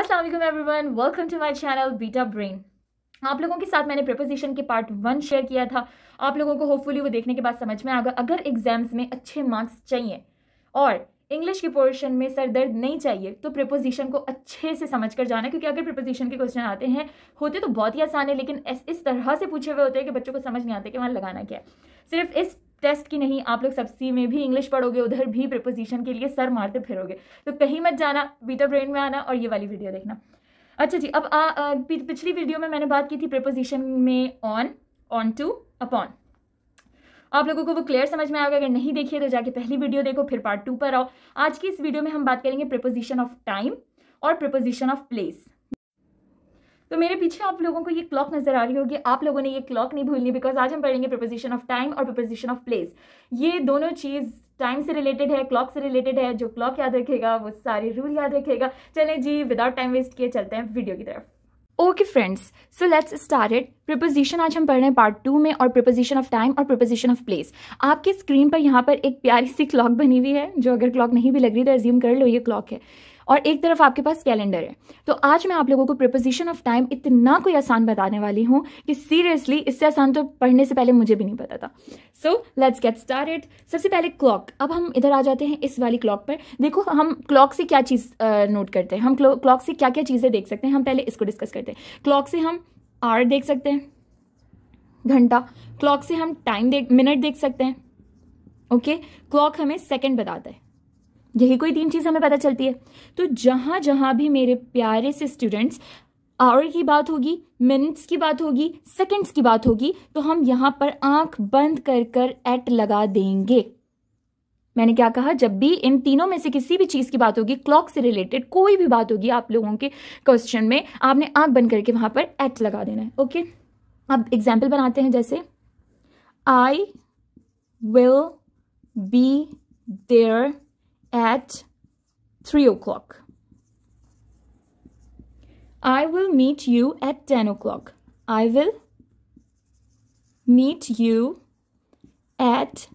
वालेकुम everyone welcome to my channel beta brain आप लोगों के साथ मैंने प्रपोजिशन के पार्ट वन शेयर किया था। आप लोगों को होपफुली वो देखने के बाद समझ में आएगा। अगर एग्ज़ाम्स में अच्छे मार्क्स चाहिए और इंग्लिश के पोर्शन में सर दर्द नहीं चाहिए तो प्रपोजिशन को अच्छे से समझ कर जाना, क्योंकि अगर प्रपोजिशन के क्वेश्चन आते हैं, होते तो बहुत ही आसान है, लेकिन इस तरह से पूछे हुए होते हैं कि बच्चों को समझ नहीं आते कि वहाँ लगाना क्या है। सिर्फ़ इस टेस्ट की नहीं आप लोग सबसी में भी इंग्लिश पढ़ोगे उधर भी प्रिपोजिशन के लिए सर मारते फिरोगे। तो कहीं मत जाना बीटा ब्रेन में आना और ये वाली वीडियो देखना। अच्छा जी अब आ, आ, पिछली वीडियो में मैंने बात की थी प्रिपोजिशन में ऑन ऑन टू अपॉन आप लोगों को वो क्लियर समझ में आएगा अगर नहीं देखिए तो जाके पहली वीडियो देखो फिर पार्ट टू पर आओ। आज की इस वीडियो में हम बात करेंगे प्रिपोजिशन ऑफ़ टाइम और प्रिपोजिशन ऑफ़ प्लेस तो मेरे पीछे आप लोगों को ये क्लॉक नज़र आ रही होगी। आप लोगों ने ये क्लॉक नहीं भूलनी बिकॉज़ आज हम पढ़ेंगे प्रपोजिशन ऑफ़ टाइम और प्रपोजिशन ऑफ़ प्लेस ये दोनों चीज़ टाइम से रिलेटेड है क्लॉक से रिलेटेड है। जो क्लॉक याद रखेगा, वो सारे रूल याद रखेगा। चले जी विदाउट टाइम वेस्ट किए चलते हैं वीडियो की तरफ़। Okay friends so let's start it preposition आज हम पढ़ रहे हैं पार्ट टू में और प्रिपोजिशन ऑफ़ टाइम और प्रिपोजिशन ऑफ़ प्लेस आपके स्क्रीन पर यहाँ पर एक प्यारी सी क्लॉक बनी हुई है, जो अगर क्लॉक नहीं भी लग रही तो एज्यूम कर लो ये क्लॉक है। और एक तरफ़ आपके पास कैलेंडर है। तो आज मैं आप लोगों को प्रिपोजिशन ऑफ़ टाइम इतना कोई आसान बताने वाली हूँ कि सीरियसली इससे आसान तो पढ़ने से पहले मुझे भी नहीं पता था। सो लेट्स गेट स्टार्टेड सबसे पहले क्लॉक अब हम इधर आ जाते हैं इस वाली क्लॉक पर। देखो, हम क्लॉक से क्या चीज़ नोट करते हैं। हम क्लॉक से क्या क्या चीज़ें देख सकते हैं। हम पहले इसको डिस्कस करते हैं। क्लॉक से हम आवर देख सकते हैं। घंटा। क्लॉक से हम टाइम देख मिनट देख सकते हैं। Okay okay? क्लॉक हमें सेकंड बताता है। यही कोई तीन चीज़ हमें पता चलती है। तो जहाँ जहाँ भी मेरे प्यारे से स्टूडेंट्स आवर की बात होगी मिनट्स की बात होगी सेकंड्स की बात होगी तो हम यहाँ पर आँख बंद कर कर एट लगा देंगे। मैंने क्या कहा? जब भी इन तीनों में से किसी भी चीज़ की बात होगी क्लॉक से रिलेटेड कोई भी बात होगी आप लोगों के क्वेश्चन में, आपने आँख बंद करके वहाँ पर एट लगा देना है ओके अब एग्ज़ाम्पल बनाते हैं जैसे I will be there at 3 o'clock. I will meet you at 10 o'clock. I will meet you at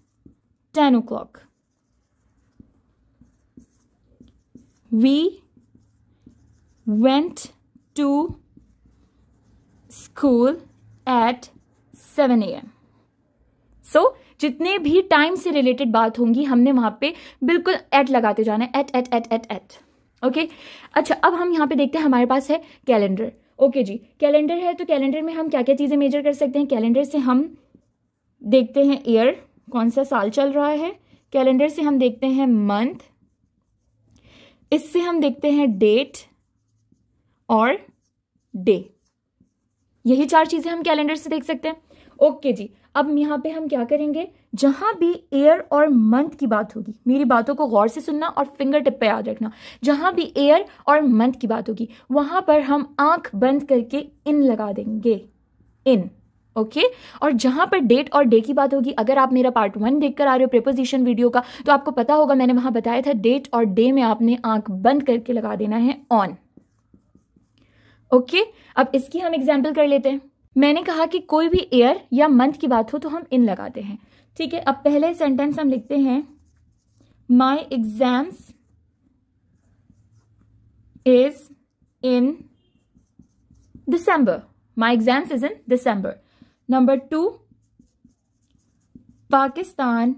10 o'clock. We went to school at 7 a.m. So, जितने भी टाइम से रिलेटेड बात होंगी, हमने वहाँ पे बिल्कुल एट लगाते जाना है at at at at at okay अच्छा अब हम यहाँ पे देखते हैं, हमारे पास है कैलेंडर ओके जी कैलेंडर है तो कैलेंडर में हम क्या क्या चीज़ें मेजर कर सकते हैं? कैलेंडर से हम देखते हैं ईयर कौन सा साल चल रहा है. कैलेंडर से हम देखते हैं मंथ इससे हम देखते हैं डेट और डे यही चार चीज़ें हम कैलेंडर से देख सकते हैं. ओके जी अब यहाँ पे हम क्या करेंगे जहाँ भी एयर और मंथ की बात होगी, मेरी बातों को गौर से सुनना और फिंगर टिप पे याद रखना जहाँ भी एयर और मंथ की बात होगी, वहाँ पर हम आँख बंद करके इन लगा देंगे इन ओके okay? और जहाँ पर डेट और डे की बात होगी, अगर आप मेरा पार्ट वन देखकर आ रहे हो प्रेपोजिशन वीडियो का तो आपको पता होगा मैंने वहाँ बताया था डेट और डे में आपने आँख बंद करके लगा देना है ऑन ओके okay? अब इसकी हम एग्ज़ाम्पल कर लेते हैं मैंने कहा कि कोई भी ईयर या मंथ की बात हो तो हम इन लगाते हैं। ठीक है, अब पहले सेंटेंस हम लिखते हैं। My exams is in December my exams is in December number two Pakistan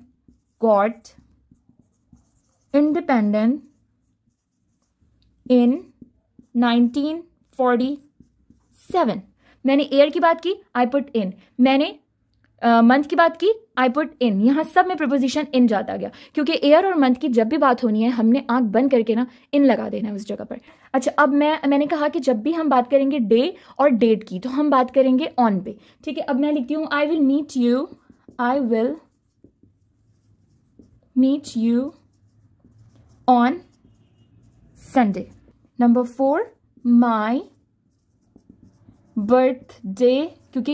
got independent in 1947 मैंने एयर की बात की आई पुट इन मैंने मंथ uh, की बात की आई पुट इन यहाँ सब में प्रपोजिशन इन जाता गया। क्योंकि एयर और मंथ की जब भी बात होनी है हमने आँख बंद करके ना इन लगा देना है उस जगह पर। अच्छा अब मैं मैंने कहा कि जब भी हम बात करेंगे डे और डेट की तो हम बात करेंगे ऑन पे। ठीक है अब मैं लिखती हूँ I will meet you I will meet you on Sunday number four my birthday क्योंकि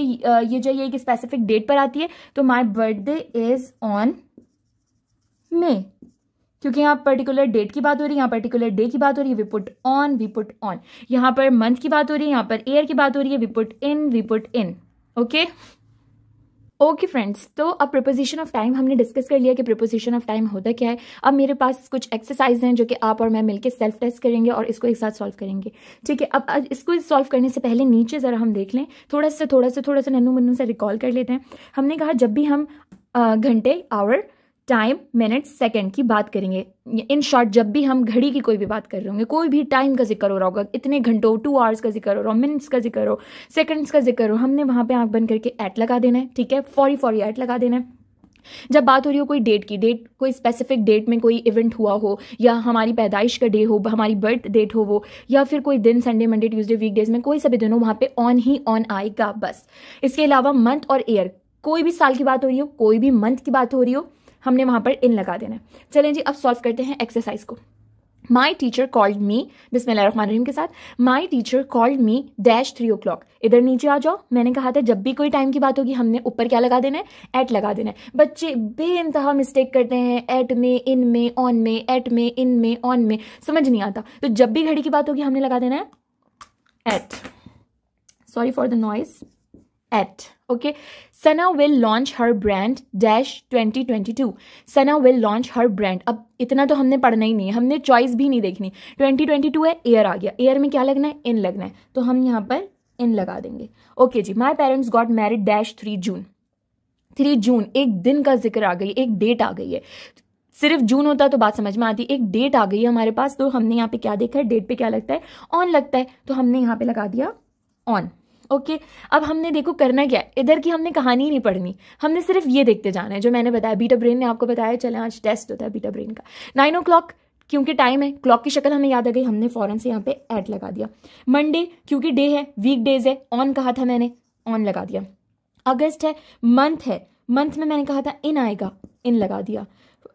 ये जो ये एक स्पेसिफिक डेट पर आती है तो my birthday is on May क्योंकि यहाँ पर्टिकुलर डेट की बात हो रही है, यहाँ पर्टिकुलर डे की बात हो रही है we put on we put on यहाँ पर मंथ की बात हो रही है, यहाँ पर ईयर की बात हो रही है we put in we put in okay okay okay friends तो अब प्रपोजिशन ऑफ़ टाइम हमने डिस्कस कर लिया कि प्रपोजिशन ऑफ़ टाइम होता क्या है। अब मेरे पास कुछ एक्सरसाइज हैं जो कि आप और मैं मिलकर सेल्फ टेस्ट करेंगे और इसको एक साथ सॉल्व करेंगे। ठीक है, अब इसको सॉल्व करने से पहले नीचे ज़रा हम देख लें। थोड़ा सा थोड़ा सा थोड़ा सा नन्नू मन्नू से रिकॉल कर लेते हैं। हमने कहा जब भी हम घंटे आवर टाइम मिनट सेकंड की बात करेंगे। इन शॉर्ट जब भी हम घड़ी की कोई भी बात कर रहे होंगे, कोई भी टाइम का ज़िक्र हो रहा होगा, इतने घंटों टू आवर्स का ज़िक्र हो रहा हो मिनट्स का ज़िक्र हो सेकंड्स का ज़िक्र हो हमने वहाँ पे आँख बंद करके ऐट लगा देना है, ठीक है? फॉरी फॉरी एट लगा देना है। जब बात हो रही हो कोई डेट की डेट कोई स्पेसिफिक डेट में कोई इवेंट हुआ हो, या हमारी पैदाइश का डे हो, हमारी बर्थ डेट हो वो, या फिर कोई दिन संडे मंडे ट्यूसडे वीकडेज में कोई सभी दिन वहाँ पे ऑन ही ऑन आएगा, बस। इसके अलावा मंथ और ईयर कोई भी साल की बात हो रही हो, कोई भी मंथ की बात हो रही हो हमने वहाँ पर इन लगा देना है। चलें जी, अब सॉल्व करते हैं एक्सरसाइज को। माई टीचर कॉल्ड मी रहीम के साथ। My teacher called me dash three o'clock इधर नीचे आ जाओ। मैंने कहा था, जब भी कोई टाइम की बात होगी, हमने ऊपर क्या लगा देना है? एट लगा देना है। बच्चे बे इंतहा मिस्टेक करते हैं। एट में इन में ऑन में एट में इन में ऑन में। समझ नहीं आता। तो जब भी घड़ी की बात होगी, हमने लगा देना है? At sorry for the noise at okay Sana will launch her brand dash 2022 Sana will launch her brand अब इतना तो हमने पढ़ना ही नहीं है, हमने चॉइस भी नहीं देखनी। 2022 है एयर आ गया। एयर में क्या लगना है? इन लगना है। तो हम यहाँ पर इन लगा देंगे। Okay ji my parents got married dash three June three June एक दिन का ज़िक्र आ गई, एक डेट आ गई है। सिर्फ़ जून होता तो बात समझ में आती, एक डेट आ गई है हमारे पास तो हमने यहाँ पे क्या देखा है? डेट पे क्या लगता है? ऑन लगता है। तो हमने यहाँ पे लगा दिया ऑन ओके अब हमने देखो करना क्या है। इधर की हमने कहानी नहीं पढ़नी। हमने सिर्फ़ ये देखते जाना है जो मैंने बताया। बीटा ब्रेन ने आपको बताया चले आज टेस्ट होता है बीटा ब्रेन का। नाइन ओ क्योंकि टाइम है क्लॉक की शक्ल हमें याद आ गई हमने फ़ौरन से यहाँ पे ऐड लगा दिया। मंडे क्योंकि डे है वीक डेज़ है ऑन कहा था मैंने ऑन लगा दिया। अगस्त है मंथ है। मंथ में मैंने कहा था इन आएगा इन लगा दिया।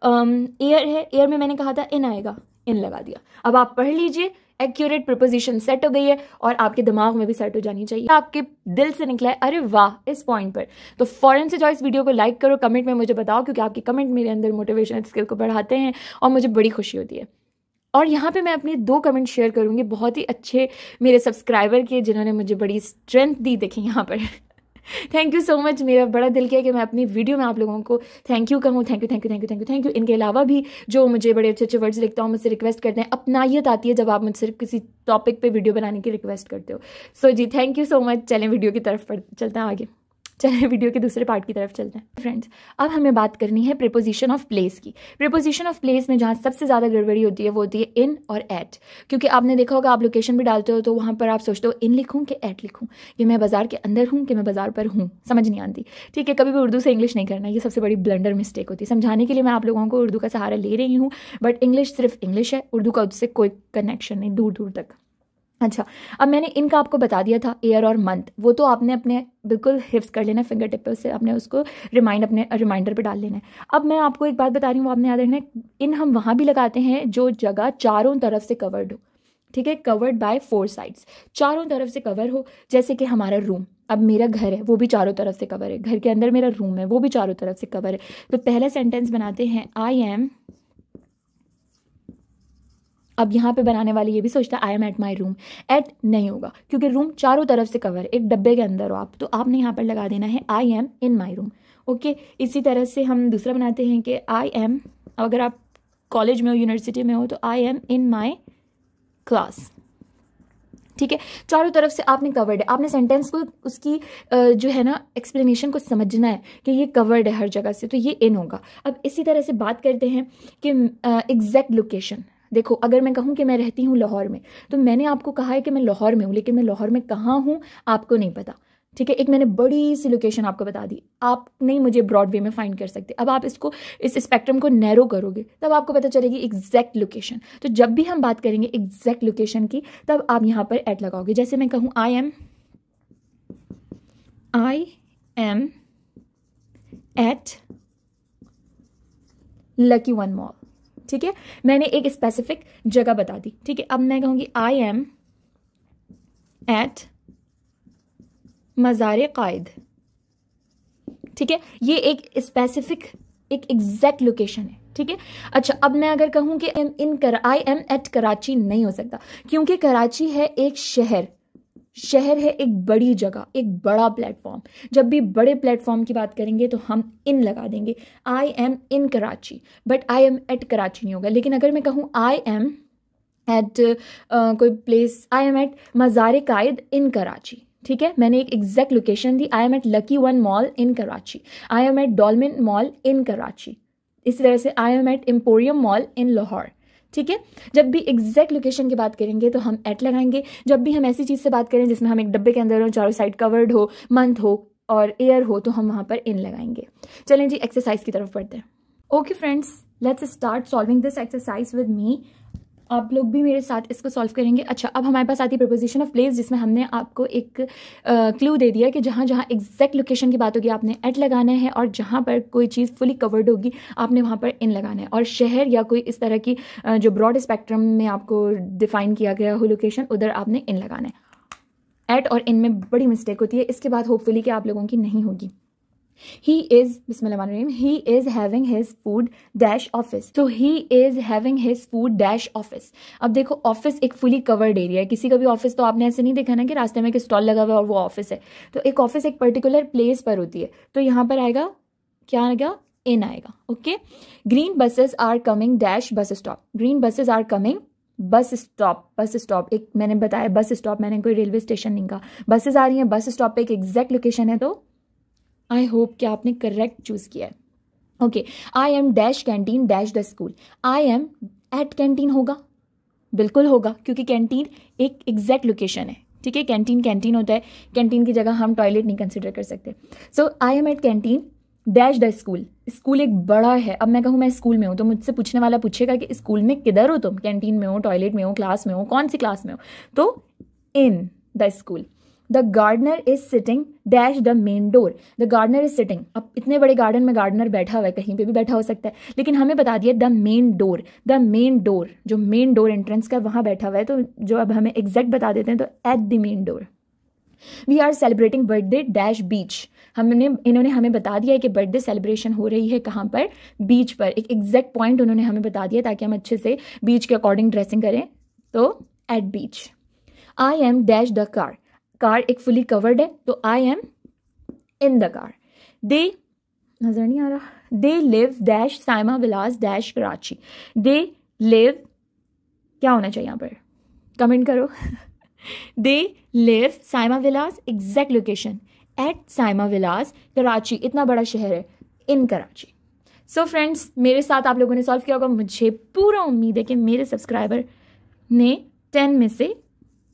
एयर um, है एयर में मैंने कहा था इन आएगा इन लगा दिया। अब आप पढ़ लीजिए एक्यूरेट प्रपोजिशन सेट हो गई है और आपके दिमाग में भी सेट हो जानी चाहिए। आपके दिल से निकला है, अरे वाह, इस पॉइंट पर। तो फॉरन से जो इस वीडियो को लाइक करो कमेंट में मुझे बताओ, क्योंकि आपके कमेंट मेरे अंदर मोटिवेशन स्किल को बढ़ाते हैं और मुझे बड़ी खुशी होती है। और यहाँ पे मैं अपने दो कमेंट शेयर करूँगी, बहुत ही अच्छे मेरे सब्सक्राइबर के, जिन्होंने मुझे बड़ी स्ट्रेंथ दी देखी यहाँ पर। थैंक यू सो मच मेरा बड़ा दिल किया कि मैं अपनी वीडियो में आप लोगों को थैंक यू कहूँ। Thank you thank you thank you thank you thank you इनके अलावा भी जो मुझे बड़े अच्छे अच्छे वर्ड्स लिखता हूँ मुझसे रिक्वेस्ट करते हैं अपनाइत आती है जब आप मुझसे किसी टॉपिक पर वीडियो बनाने की रिक्वेस्ट करते हो। सो so, जी थैंक यू सो मच चलें वीडियो की तरफ़ चलते हैं आगे। चलिए वीडियो के दूसरे पार्ट की तरफ़ चलते हैं। फ्रेंड्स अब हमें बात करनी है प्रिपोजिशन ऑफ़ प्लेस की। प्रिपोजिशन ऑफ़ प्लेस में जहाँ सबसे ज़्यादा गड़बड़ी होती है, वो होती है इन और एट क्योंकि आपने देखा होगा, आप लोकेशन भी डालते हो तो वहाँ पर आप सोचते हो इन लिखूँ कि एट लिखूँ? कि मैं बाज़ार के अंदर हूँ, कि मैं बाज़ार पर हूँ? समझ नहीं आती। ठीक है, कभी भी उर्दू से इंग्लिश नहीं करना, ये सबसे बड़ी ब्लंडर मिस्टेक होती है। समझाने के लिए मैं आप लोगों को उर्दू का सहारा ले रही हूँ बट इंग्लिश सिर्फ़ इंग्लिश है, उर्दू का उससे कोई कनेक्शन नहीं दूर दूर तक। अच्छा अब मैंने इनका आपको बता दिया था ईयर और मंथ वो तो आपने अपने बिल्कुल हिफ्स कर लेना फिंगर टिप पे उससे आपने उसको रिमाइंड अपने रिमाइंडर पे डाल लेना है। अब मैं आपको एक बात बता रही हूँ वो आपने याद रखना है, इन हम वहाँ भी लगाते हैं जो जगह चारों तरफ़ से कवर्ड हो, ठीक है? कवर्ड बाय फोर साइड्स चारों तरफ़ से कवर हो, जैसे कि हमारा रूम अब मेरा घर है, वो भी चारों तरफ़ से कवर है, घर के अंदर मेरा रूम है, वो भी चारों तरफ़ से कवर है। तो पहला सेंटेंस बनाते हैं आई एम अब यहाँ पे बनाने वाली ये भी सोचता है I am at my room at नहीं होगा, क्योंकि रूम चारों तरफ़ से कवर एक डब्बे के अंदर हो आप। तो आपने यहाँ पर लगा देना है I am in my room okay इसी तरह से हम दूसरा बनाते हैं कि आई एम अगर आप कॉलेज में हो यूनिवर्सिटी में हो तो I am in my class ठीक है, चारों तरफ़ से आपने कवर्ड है। आपने सेंटेंस को, उसकी जो है ना एक्सप्लेनेशन को समझना है कि ये कवर्ड है हर जगह से तो ये इन होगा। अब इसी तरह से बात करते हैं कि एग्जैक्ट लोकेशन देखो, अगर मैं कहूँ कि मैं रहती हूँ लाहौर में तो मैंने आपको कहा है कि मैं लाहौर में हूँ, लेकिन मैं लाहौर में कहाँ हूँ, आपको नहीं पता। ठीक है? एक मैंने बड़ी सी लोकेशन आपको बता दी। आप नहीं मुझे ब्रॉडवे में फाइंड कर सकते। अब आप इसको, इस स्पेक्ट्रम को नैरो करोगे, तब आपको पता चलेगी एग्जैक्ट लोकेशन तो जब भी हम बात करेंगे एग्जैक्ट लोकेशन की, तब आप यहाँ पर एट लगाओगे। जैसे मैं कहूँ I am I am at Lucky One Mall ठीक है? मैंने एक स्पेसिफिक जगह बता दी, ठीक है? अब मैं कहूँगी आई एम एट मज़ार कायद ठीक है? ये एक स्पेसिफिक एक एग्जैक्ट लोकेशन है, ठीक है? अच्छा अब मैं अगर कहूँ कि इन कर आई एम एट कराची नहीं हो सकता, क्योंकि कराची है एक शहर शहर है एक बड़ी जगह, एक बड़ा प्लेटफॉर्म जब भी बड़े प्लेटफॉर्म की बात करेंगे तो हम इन लगा देंगे। I am in Karachi but I am at Karachi नहीं होगा। लेकिन अगर मैं कहूँ आई एम एट कोई place I am at Mazar Quaid in Karachi ठीक है? मैंने एक exact location the. I am at Lucky One Mall in Karachi I am at Dolmen Mall in Karachi इसी तरह से I am at Emporium Mall in Lahore ठीक है? जब भी एग्जैक्ट लोकेशन की बात करेंगे तो हम एट लगाएँगे। जब भी हम ऐसी चीज़ से बात करें जिसमें हम एक डब्बे के अंदर हो, चारों साइड कवर्ड हो मंथ हो और एयर हो तो हम वहाँ पर इन लगाएँगे। चलें जी एक्सरसाइज की तरफ़ बढ़ते हैं। Okay friends let's start solving this exercise with me आप लोग भी मेरे साथ इसको सॉल्व करेंगे। अच्छा अब हमारे पास आती है प्रपोजिशन ऑफ़ प्लेस जिसमें हमने आपको एक क्लू दे दिया कि जहाँ जहाँ एग्जैक्ट लोकेशन की बात होगी, आपने एट लगाना है और जहाँ पर कोई चीज़ फुली कवर्ड होगी, आपने वहाँ पर इन लगाना है। और शहर या कोई इस तरह की जो ब्रॉड स्पेक्ट्रम में आपको डिफाइन किया गया हो लोकेशन उधर आपने इन लगाना है। एट और इन में बड़ी मिस्टेक होती है। इसके बाद होपफुली कि आप लोगों की नहीं होगी। He is bismillah he is having his food dash office. So, he is having his food dash office. अब देखो ऑफ़िस एक फुली कवर्ड एरिया है। किसी का भी ऑफ़िस तो आपने ऐसे नहीं देखा ना कि रास्ते में एक स्टॉल लगा हुआ है और वो ऑफ़िस है। तो एक ऑफ़िस एक पर्टिकुलर प्लेस पर होती है। तो यहाँ पर आएगा, क्या आएगा? इन आएगा okay green buses are coming dash bus stop green buses are coming bus stop bus stop एक मैंने बताया बस स्टॉप मैंने कोई रेलवे स्टेशन नहीं कहा। बसेस आ रही हैं बस स्टॉप पे एक एग्जैक्ट लोकेशन है तो आई होप कि आपने करेक्ट चूज़ किया है। Okay I am dash canteen dash the school I am at canteen होगा। बिल्कुल होगा, क्योंकि कैंटीन एक एग्जैक्ट लोकेशन है। ठीक है कैंटीन कैंटीन होता है। कैंटीन की जगह हम टॉयलेट नहीं कंसिडर कर सकते। So I am at canteen dash the school school एक बड़ा है। अब मैं कहूँ, मैं स्कूल में हूँ तो मुझसे पूछने वाला पूछेगा कि स्कूल में किधर हो तुम? कैंटीन में हो टॉयलेट में हो क्लास में हो, कौन सी क्लास में हो? तो in the school the gardener is sitting dash the main door the gardener is sitting अब इतने बड़े गार्डन में गार्डनर बैठा हुआ है, कहीं पे भी बैठा हो सकता है। लेकिन हमें बता दिया the main door the main door जो मेन डोर एंट्रेंस का वहाँ बैठा हुआ है तो जो अब हमें एग्जैक्ट बता देते हैं तो at the main door we are celebrating birthday dash beach हमने, इन्होंने हमें बता दिया है कि बर्थडे सेलिब्रेशन हो रही है कहाँ पर? बीच पर। एक एग्जैक्ट पॉइंट उन्होंने हमें बता दिया ताकि हम अच्छे से बीच के अकॉर्डिंग ड्रेसिंग करें। तो at beach I am dash the car car एक फुली कवर्ड है तो I am in the car दे नज़र नहीं आ रहा. They live dash Saima Villas dash Karachi they live क्या होना चाहिए यहाँ पर? कमेंट करो. They live Saima Villas exact location at Saima Villas Karachi इतना बड़ा शहर है in Karachi so so friends मेरे साथ आप लोगों ने सॉल्व किया होगा. मुझे पूरा उम्मीद है कि मेरे सब्सक्राइबर ने टेन में से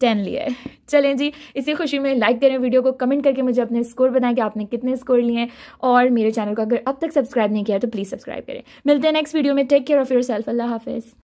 टेन लिए चलें जी, इसी खुशी में लाइक करें वीडियो को कमेंट करके मुझे अपने स्कोर बताएँ कि आपने कितने स्कोर लिए हैं। और मेरे चैनल को अगर अब तक सब्सक्राइब नहीं किया तो प्लीज़ सब्सक्राइब करें। मिलते हैं नेक्स्ट वीडियो में। Take care of your self अल्लाह हाफिज़।